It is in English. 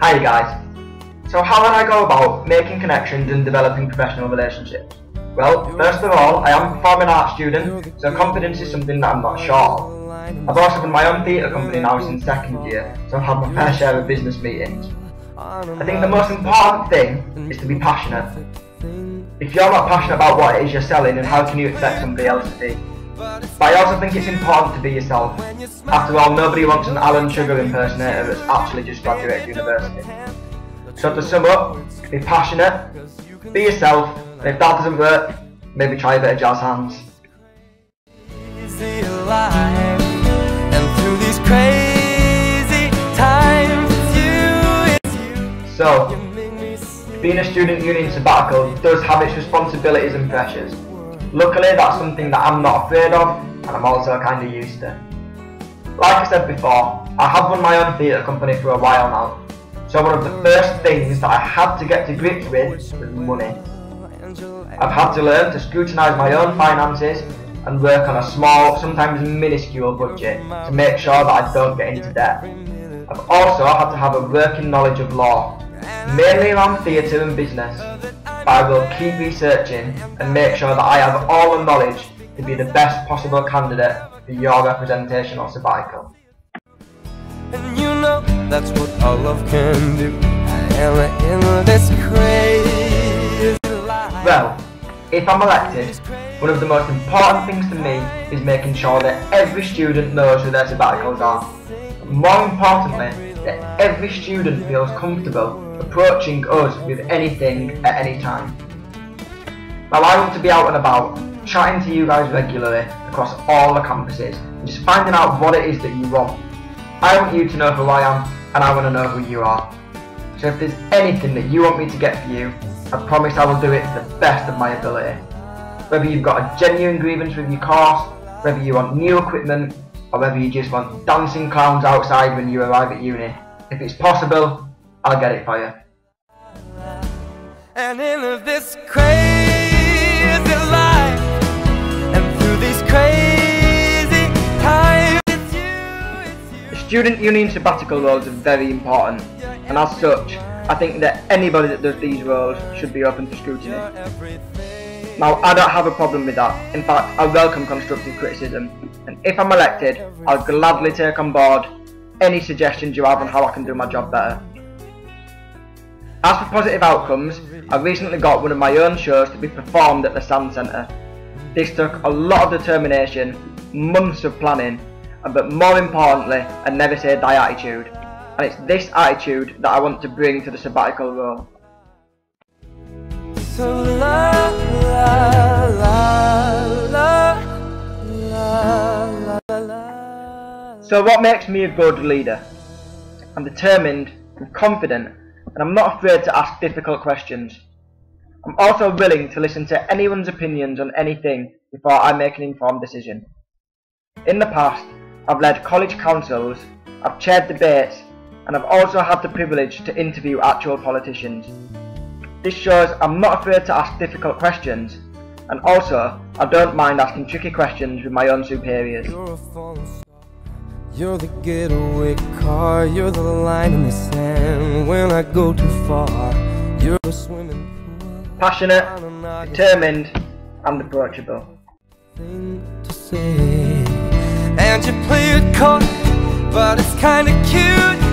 Hi guys. So how would I go about making connections and developing professional relationships? Well, first of all, I am a performing arts student, so confidence is something that I'm not sure of. I've also run my own theatre company now since second year, so I've had my fair share of business meetings. I think the most important thing is to be passionate. If you're not passionate about what it is you're selling, then how can you expect somebody else to be? But I also think it's important to be yourself. After all, nobody wants an Alan Sugar impersonator that's actually just graduated university. So to sum up, be passionate, be yourself, and if that doesn't work, maybe try a bit of jazz hands. So, being a student union sabbatical does have its responsibilities and pressures. Luckily, that's something that I'm not afraid of, and I'm also kind of used to. Like I said before, I have run my own theatre company for a while now, so one of the first things that I had to get to grips with was money. I've had to learn to scrutinise my own finances and work on a small, sometimes minuscule budget to make sure that I don't get into debt. I've also had to have a working knowledge of law, mainly around theatre and business, I will keep researching and make sure that I have all the knowledge to be the best possible candidate for your representation on sabbatical. And you know that's what all love can do. In this crazy. Well, if I'm elected, one of the most important things to me is making sure that every student knows who their sabbaticals are. More importantly, that every student feels comfortable approaching us with anything at any time. Now I want to be out and about, chatting to you guys regularly across all the campuses, and just finding out what it is that you want. I want you to know who I am, and I want to know who you are. So if there's anything that you want me to get for you, I promise I will do it to the best of my ability. Whether you've got a genuine grievance with your course, whether you want new equipment, or whether you just want dancing clowns outside when you arrive at uni. If it's possible, I'll get it for you. And in this crazy life, and through these crazy times, it's you, it's you. The student union sabbatical roles are very important, and as such, I think that anybody that does these roles should be open to scrutiny. Now, I don't have a problem with that. In fact, I welcome constructive criticism, and if I'm elected, I'll gladly take on board any suggestions you have on how I can do my job better. As for positive outcomes, I recently got one of my own shows to be performed at the Sand Centre. This took a lot of determination, months of planning, and but more importantly, a never say die attitude. And it's this attitude that I want to bring to the sabbatical role. So So what makes me a good leader? I'm determined, I'm confident, and I'm not afraid to ask difficult questions. I'm also willing to listen to anyone's opinions on anything before I make an informed decision. In the past, I've led college councils, I've chaired debates, and I've also had the privilege to interview actual politicians. This shows I'm not afraid to ask difficult questions, and also I don't mind asking tricky questions with my own superiors. You're a falling star. You're the getaway car. You're the line in the sand when I go too far. You're the swimming pool. Passionate, determined, and approachable. thing to say. And you play it coy, but it's kinda cute.